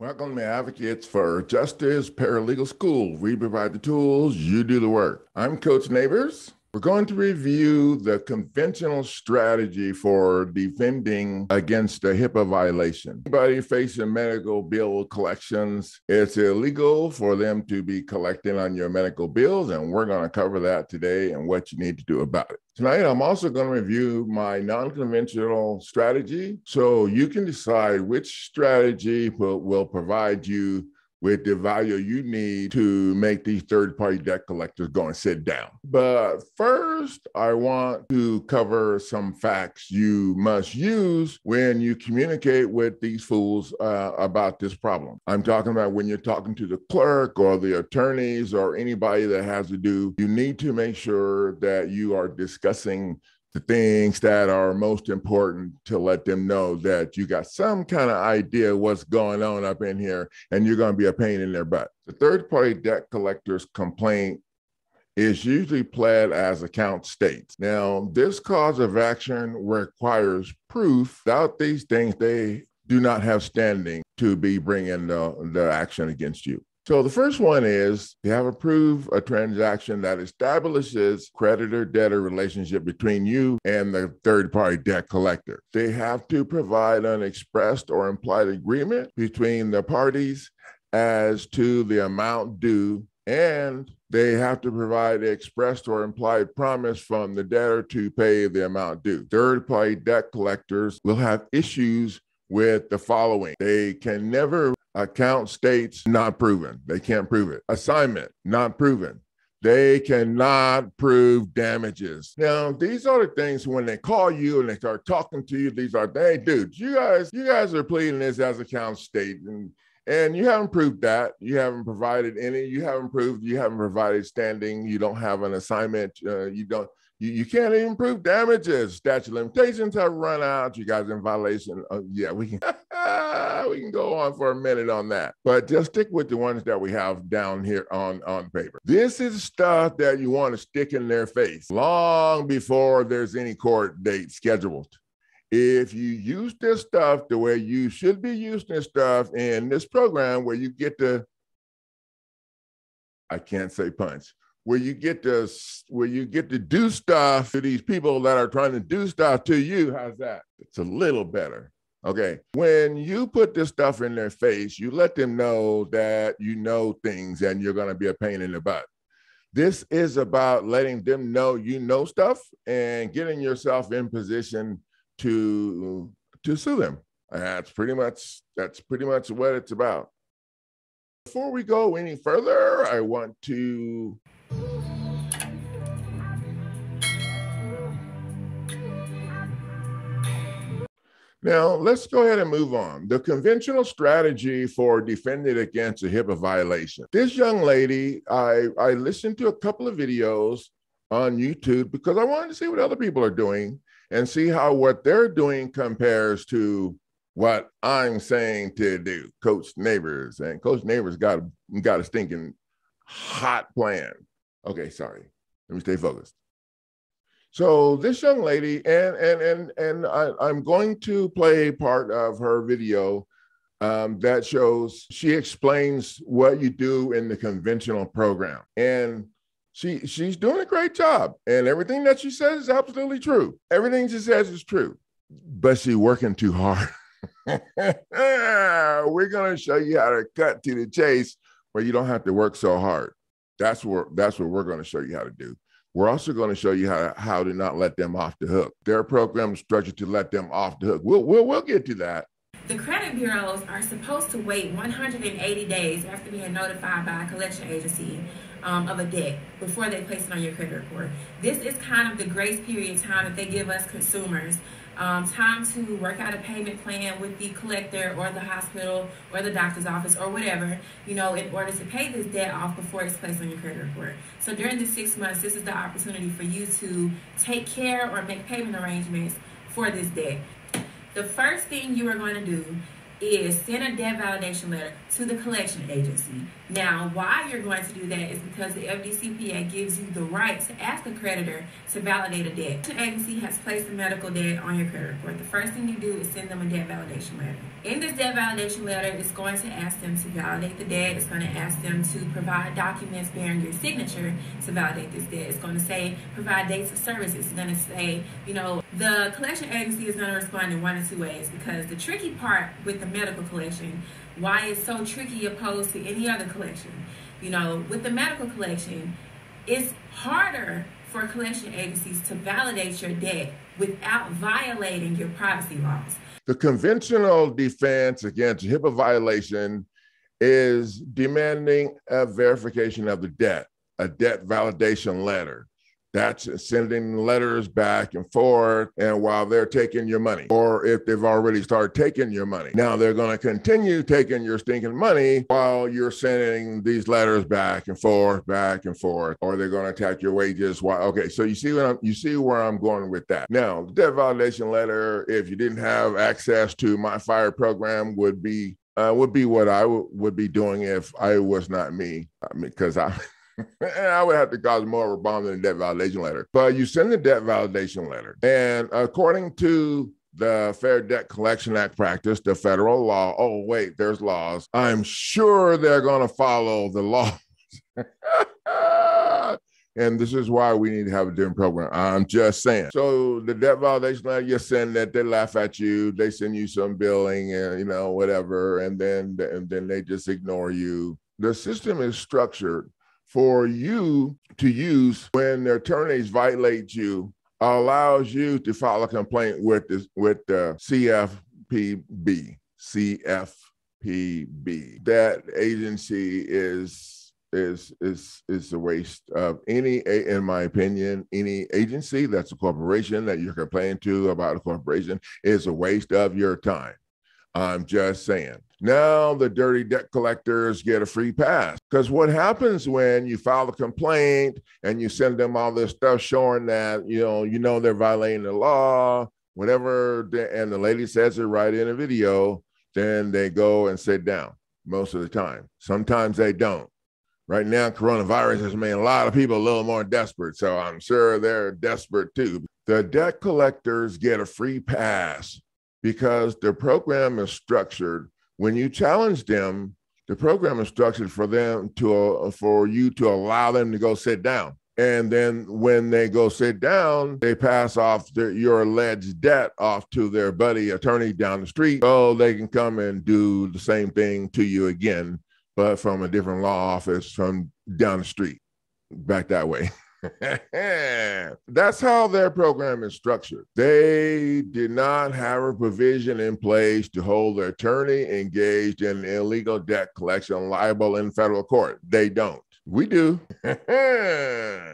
Welcome to Advocates for Justice Paralegal School. We provide the tools, you do the work. I'm Coach Neighbors. We're going to review the conventional strategy for defending against a HIPAA violation. Anybody facing medical bill collections, it's illegal for them to be collecting on your medical bills, and we're going to cover that today and what you need to do about it. Tonight, I'm also going to review my non conventional strategy so you can decide which strategy will, will provide you with the value you need to make these third party debt collectors go and sit down. But first, I want to cover some facts you must use when you communicate with these fools uh, about this problem. I'm talking about when you're talking to the clerk or the attorneys or anybody that has to do, you need to make sure that you are discussing the things that are most important to let them know that you got some kind of idea what's going on up in here and you're going to be a pain in their butt. The third party debt collector's complaint is usually pled as account states. Now, this cause of action requires proof. Without these things, they do not have standing to be bringing the, the action against you. So the first one is you have approved a transaction that establishes creditor debtor relationship between you and the third party debt collector. They have to provide an expressed or implied agreement between the parties as to the amount due and they have to provide expressed or implied promise from the debtor to pay the amount due. Third party debt collectors will have issues with the following. They can never Account states not proven. They can't prove it. Assignment not proven. They cannot prove damages. Now, these are the things when they call you and they start talking to you, these are, hey, dude, you guys, you guys are pleading this as account state. And and you haven't proved that. You haven't provided any. You haven't proved. You haven't provided standing. You don't have an assignment. Uh, you don't. You, you can't even prove damages. Statute limitations have run out. You guys in violation. Uh, yeah, we can we can go on for a minute on that. But just stick with the ones that we have down here on on paper. This is stuff that you want to stick in their face long before there's any court date scheduled. If you use this stuff the way you should be using this stuff in this program, where you get to, I can't say punch where you get to where you get to do stuff to these people that are trying to do stuff to you. How's that? It's a little better. Okay. When you put this stuff in their face, you let them know that you know things and you're going to be a pain in the butt. This is about letting them know you know stuff and getting yourself in position to to sue them. That's pretty much that's pretty much what it's about. Before we go any further, I want to Now, let's go ahead and move on. The conventional strategy for defending against a HIPAA violation. This young lady, I, I listened to a couple of videos on YouTube because I wanted to see what other people are doing and see how what they're doing compares to what I'm saying to do. Coach Neighbors and Coach Neighbors got got a stinking hot plan. Okay, sorry. Let me stay focused. So this young lady, and and and and I, am going to play part of her video um, that shows she explains what you do in the conventional program, and she she's doing a great job. And everything that she says is absolutely true. Everything she says is true, but she's working too hard. We're gonna show you how to cut to the chase where you don't have to work so hard. That's what that's what we're going to show you how to do. We're also going to show you how, how to not let them off the hook. Their program is structured to let them off the hook. We'll, we'll, we'll get to that. The credit bureaus are supposed to wait 180 days after being notified by a collection agency um, of a debt before they place it on your credit report. This is kind of the grace period time that they give us consumers um, time to work out a payment plan with the collector or the hospital or the doctor's office or whatever, you know, in order to pay this debt off before it's placed on your credit report. So during the six months, this is the opportunity for you to take care or make payment arrangements for this debt. The first thing you are going to do is send a debt validation letter to the collection agency. Now, why you're going to do that is because the FDCPA gives you the right to ask a creditor to validate a debt. The agency has placed a medical debt on your credit report. The first thing you do is send them a debt validation letter. In this debt validation letter, it's going to ask them to validate the debt. It's going to ask them to provide documents bearing your signature to validate this debt. It's going to say provide dates of service. It's going to say, you know, the collection agency is going to respond in one of two ways because the tricky part with the medical collection, why it's so tricky opposed to any other collection, you know, with the medical collection, it's harder for collection agencies to validate your debt without violating your privacy laws. The conventional defense against HIPAA violation is demanding a verification of the debt, a debt validation letter. That's sending letters back and forth, and while they're taking your money, or if they've already started taking your money, now they're going to continue taking your stinking money while you're sending these letters back and forth, back and forth, or they're going to attack your wages. Why? Okay, so you see what I'm, you see where I'm going with that. Now, the debt validation letter, if you didn't have access to my fire program, would be uh, would be what I would be doing if I was not me, because I. Mean, I would have to cause more of a bomb than a debt validation letter. But you send the debt validation letter. And according to the Fair Debt Collection Act practice, the federal law, oh, wait, there's laws. I'm sure they're going to follow the laws. and this is why we need to have a different program. I'm just saying. So the debt validation letter, you send that, they laugh at you, they send you some billing and you know whatever, and then and then they just ignore you. The system is structured for you to use when the attorneys violate you allows you to file a complaint with the, with the CFPB. CFPB. That agency is is is is a waste of any in my opinion any agency that's a corporation that you're complaining to about a corporation is a waste of your time I'm just saying. Now the dirty debt collectors get a free pass. Because what happens when you file a complaint and you send them all this stuff showing that you know you know they're violating the law, whatever, and the lady says it right in a video, then they go and sit down most of the time. Sometimes they don't. Right now, coronavirus has made a lot of people a little more desperate, so I'm sure they're desperate too. The debt collectors get a free pass because the program is structured when you challenge them the program is structured for them to uh, for you to allow them to go sit down. And then when they go sit down they pass off their, your alleged debt off to their buddy attorney down the street. So they can come and do the same thing to you again but from a different law office from down the street back that way That's how their program is structured. They did not have a provision in place to hold the attorney engaged in illegal debt collection liable in federal court. They don't. We do.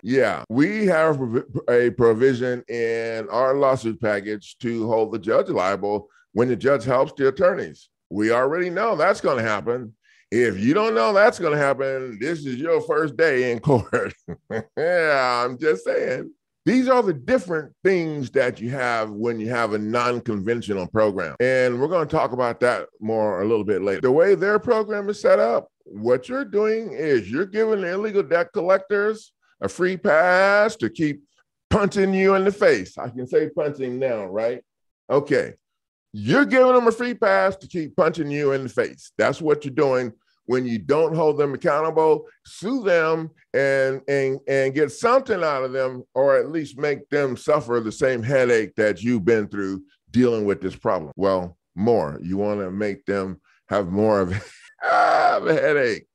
yeah, we have a provision in our lawsuit package to hold the judge liable when the judge helps the attorneys. We already know that's going to happen. If you don't know that's going to happen, this is your first day in court. yeah, I'm just saying. These are the different things that you have when you have a non conventional program. And we're going to talk about that more a little bit later. The way their program is set up, what you're doing is you're giving the illegal debt collectors a free pass to keep punching you in the face. I can say punching now, right? Okay. You're giving them a free pass to keep punching you in the face. That's what you're doing when you don't hold them accountable, sue them and and and get something out of them, or at least make them suffer the same headache that you've been through dealing with this problem. Well, more. You want to make them have more of a headache.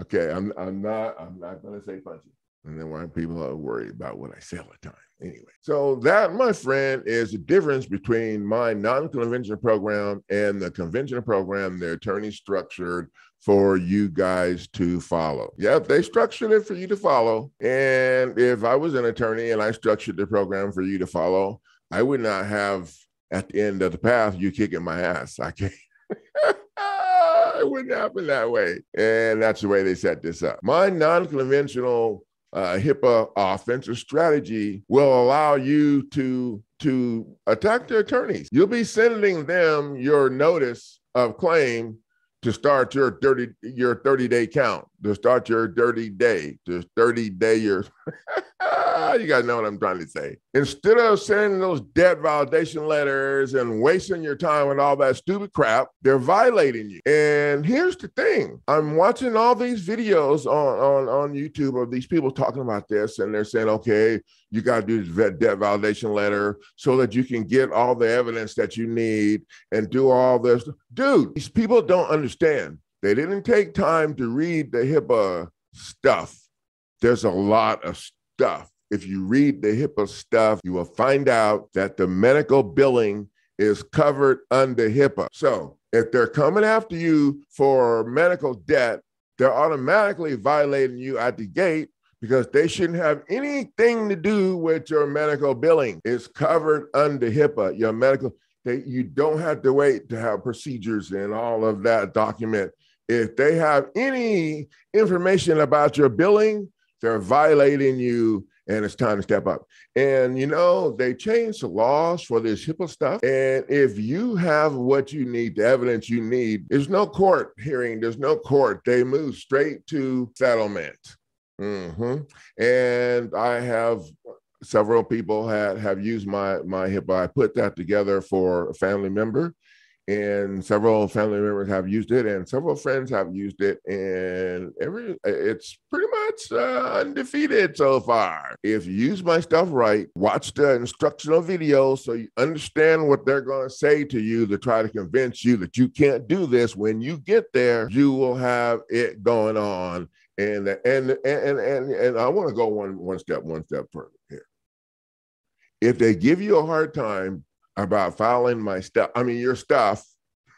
Okay, I'm I'm not I'm not gonna say punchy. And then why people are worried about what I say all the time. Anyway, so that, my friend, is the difference between my non-conventional program and the conventional program the attorney structured for you guys to follow. Yeah, they structured it for you to follow. And if I was an attorney and I structured the program for you to follow, I would not have at the end of the path you kicking my ass. I can't. it wouldn't happen that way. And that's the way they set this up. My non conventional uh, HIPAA offensive strategy will allow you to to attack the attorneys. You'll be sending them your notice of claim to start your 30 your 30 day count to start your 30 day to 30 day your Ah, you guys know what I'm trying to say. Instead of sending those debt validation letters and wasting your time with all that stupid crap, they're violating you. And here's the thing I'm watching all these videos on, on, on YouTube of these people talking about this, and they're saying, okay, you got to do this debt validation letter so that you can get all the evidence that you need and do all this. Dude, these people don't understand. They didn't take time to read the HIPAA stuff. There's a lot of stuff. If you read the HIPAA stuff, you will find out that the medical billing is covered under HIPAA. So if they're coming after you for medical debt, they're automatically violating you at the gate because they shouldn't have anything to do with your medical billing. It's covered under HIPAA. Your medical, they, you don't have to wait to have procedures and all of that document. If they have any information about your billing, they're violating you and it's time to step up. And you know, they changed the laws for this HIPAA stuff. And if you have what you need, the evidence you need, there's no court hearing, there's no court. They move straight to settlement. Mm-hmm. And I have several people had have used my my HIPAA. I put that together for a family member, and several family members have used it, and several friends have used it, and every it's pretty much uh, undefeated so far. If you use my stuff right, watch the instructional videos so you understand what they're going to say to you to try to convince you that you can't do this. When you get there, you will have it going on and and and and and I want to go one one step one step further here. If they give you a hard time about filing my stuff, I mean your stuff,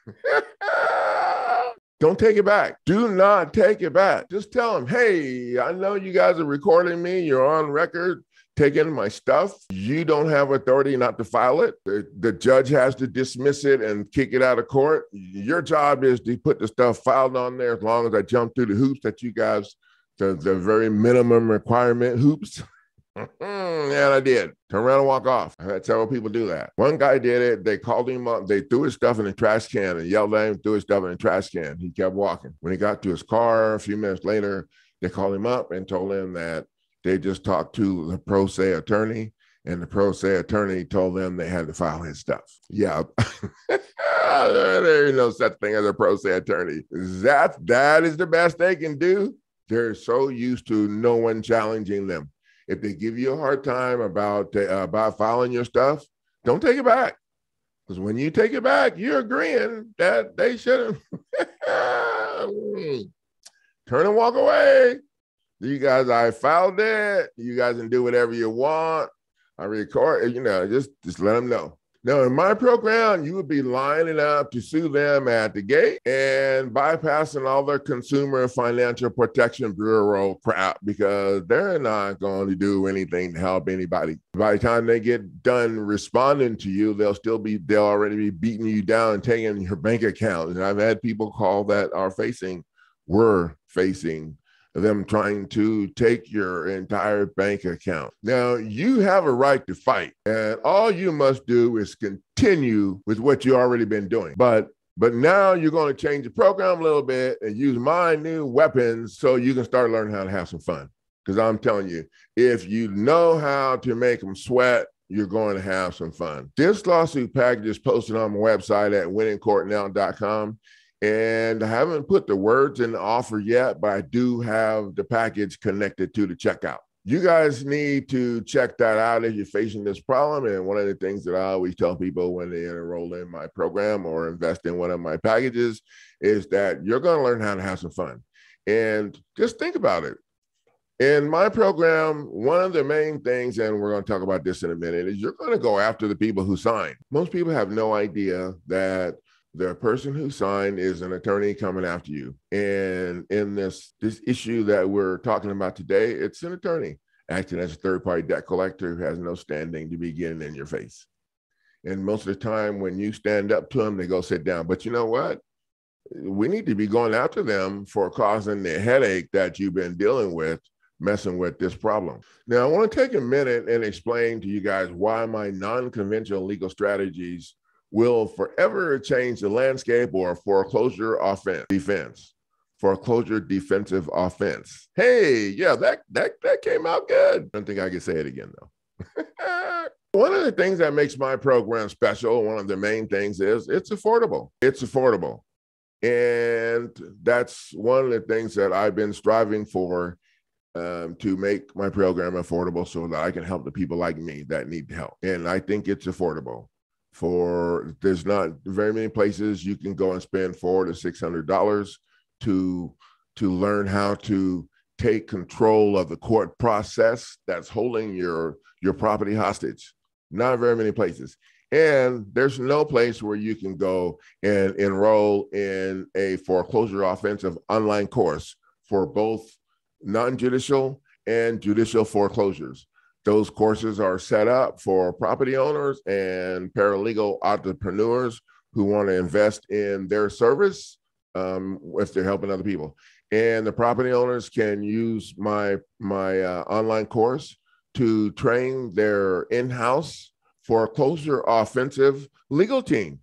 don't take it back. Do not take it back. Just tell them, hey, I know you guys are recording me. You're on record taking my stuff. You don't have authority not to file it. The, the, judge has to dismiss it and kick it out of court. Your job is to put the stuff filed on there as long as I jump through the hoops that you guys, the, the very minimum requirement hoops. Mm-hmm, and I did. Turn around and walk off. I had several people do that. One guy did it. They called him up. They threw his stuff in the trash can and yelled at him, threw his stuff in the trash can. He kept walking. When he got to his car a few minutes later, they called him up and told him that they just talked to the pro se attorney, and the pro se attorney told them they had to file his stuff. Yeah. there is no such thing as a pro se attorney. That that is the best they can do. They're so used to no one challenging them. If they give you a hard time about uh, about filing your stuff, don't take it back. Because when you take it back, you're agreeing that they shouldn't turn and walk away. You guys, I filed it. You guys can do whatever you want. I record, you know, just just let them know. Now, in my program, you would be lining up to sue them at the gate and bypassing all their Consumer Financial Protection Bureau crap because they're not going to do anything to help anybody. By the time they get done responding to you, they'll still be, they'll already be beating you down and taking your bank account. And I've had people call that are facing, were facing them trying to take your entire bank account. Now, you have a right to fight, and all you must do is continue with what you already been doing. But but now you're going to change the program a little bit and use my new weapons so you can start learning how to have some fun. Because I'm telling you, if you know how to make them sweat, you're going to have some fun. This lawsuit package is posted on my website at winincourtnow.com. And I haven't put the words in the offer yet, but I do have the package connected to the checkout. You guys need to check that out if you're facing this problem. And one of the things that I always tell people when they enroll in my program or invest in one of my packages is that you're going to learn how to have some fun. And just think about it. In my program, one of the main things, and we're going to talk about this in a minute, is you're going to go after the people who sign. Most people have no idea that the person who signed is an attorney coming after you. And in this this issue that we're talking about today, it's an attorney acting as a third party debt collector who has no standing to be getting in your face. And most of the time, when you stand up to them, they go sit down. But you know what? We need to be going after them for causing the headache that you've been dealing with, messing with this problem. Now, I want to take a minute and explain to you guys why my non conventional legal strategies will forever change the landscape or foreclosure offense defense. foreclosure defensive offense. Hey, yeah, that that that came out good. I don't think I can say it again though. one of the things that makes my program special, one of the main things is it's affordable. It's affordable. And that's one of the things that I've been striving for um, to make my program affordable so that I can help the people like me that need help. And I think it's affordable. For there's not very many places you can go and spend four to six hundred dollars to to learn how to take control of the court process that's holding your your property hostage. Not very many places. And there's no place where you can go and enroll in a foreclosure offensive online course for both non judicial and judicial foreclosures. Those courses are set up for property owners and paralegal entrepreneurs who want to invest in their service um, if they're helping other people. And the property owners can use my my uh, online course to train their in-house foreclosure offensive legal team.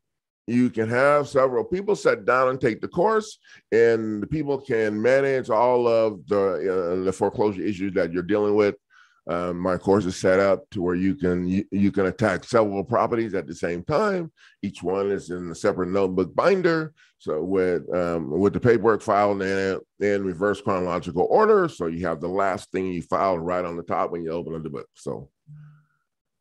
You can have several people sit down and take the course, and the people can manage all of the uh, the foreclosure issues that you're dealing with. Um, my course is set up to where you can you, you, can attack several properties at the same time. Each one is in a separate notebook binder, so with um, with the paperwork filed in in reverse chronological order. So you have the last thing you filed right on the top when you open the book. So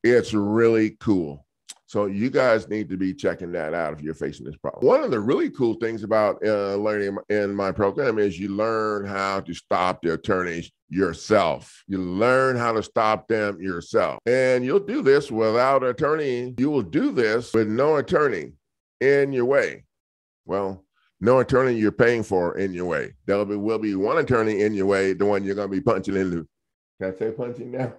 it's really cool. So you guys need to be checking that out if you're facing this problem. One of the really cool things about uh, learning in my program is you learn how to stop the attorneys yourself. You learn how to stop them yourself. And you'll do this without attorney. You will do this with no attorney in your way. Well, no attorney you're paying for in your way. There will be one attorney in your way, the one you're going to be punching into. Can I say punching now?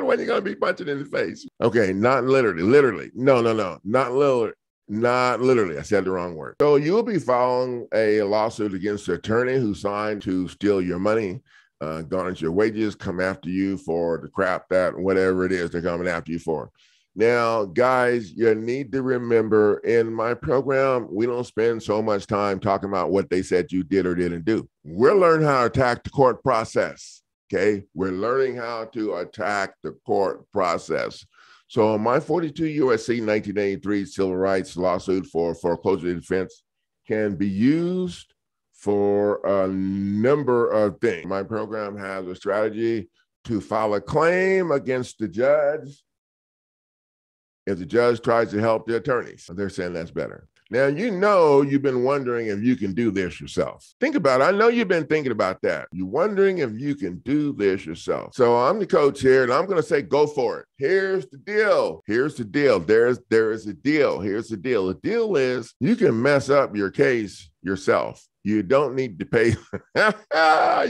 When you gonna be punching in the face? Okay, not literally, literally. No, no, no, not literally. Not literally. I said the wrong word. So you will be filing a lawsuit against the attorney who signed to steal your money, uh, garnish your wages, come after you for the crap that whatever it is they're coming after you for. Now, guys, you need to remember in my program, we don't spend so much time talking about what they said you did or didn't do. We'll learn how to attack the court process. Okay. We're learning how to attack the court process. So, my 42 USC 1983 civil rights lawsuit for foreclosure defense can be used for a number of things. My program has a strategy to file a claim against the judge if the judge tries to help the attorneys. They're saying that's better. Now, you know, you've been wondering if you can do this yourself. Think about it. I know you've been thinking about that. You're wondering if you can do this yourself. So I'm the coach here and I'm going to say, go for it. Here's the deal. Here's the deal. There's, there is a deal. Here's the deal. The deal is you can mess up your case yourself. You don't need to pay.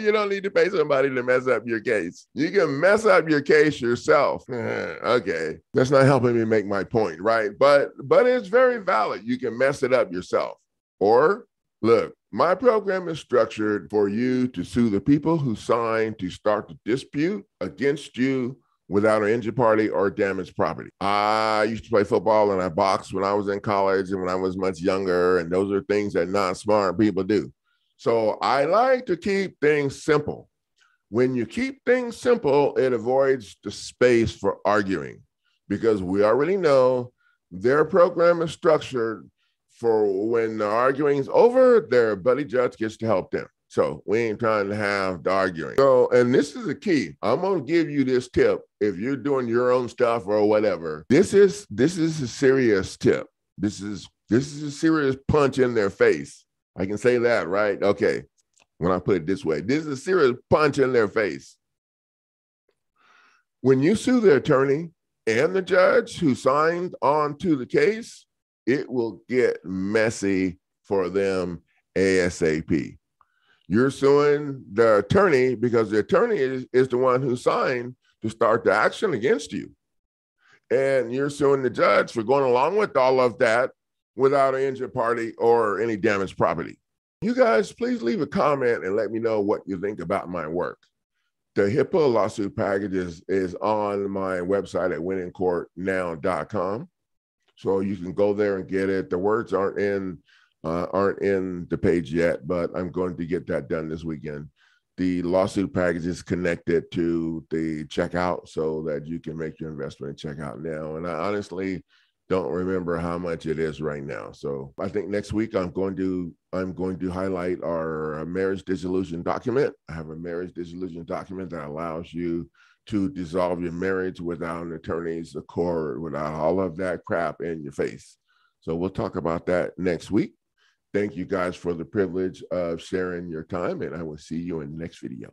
you don't need to pay somebody to mess up your case. You can mess up your case yourself. okay, that's not helping me make my point, right? But but it's very valid. You can mess it up yourself. Or look, my program is structured for you to sue the people who signed to start the dispute against you without an injured party or damaged property. I used to play football and I boxed when I was in college and when I was much younger, and those are things that non smart people do. So I like to keep things simple. When you keep things simple, it avoids the space for arguing because we already know their program is structured for when the arguing is over, their buddy judge gets to help them. So we ain't trying to have the arguing. So, and this is the key. I'm gonna give you this tip. If you're doing your own stuff or whatever, this is this is a serious tip. This is this is a serious punch in their face. I can say that, right? Okay. When I put it this way, this is a serious punch in their face. When you sue the attorney and the judge who signed on to the case, it will get messy for them ASAP. You're suing the attorney because the attorney is, is the one who signed to start the action against you. And you're suing the judge for going along with all of that without an injured party or any damaged property. You guys, please leave a comment and let me know what you think about my work. The HIPAA lawsuit package is, is on my website at winincourtnow.com. So you can go there and get it. The words aren't in uh, aren't in the page yet, but I'm going to get that done this weekend. The lawsuit package is connected to the checkout so that you can make your investment checkout now. And I honestly don't remember how much it is right now. So I think next week I'm going to I'm going to highlight our marriage dissolution document. I have a marriage dissolution document that allows you to dissolve your marriage without an attorney's accord, without all of that crap in your face. So we'll talk about that next week. Thank you guys for the privilege of sharing your time, and I will see you in the next video.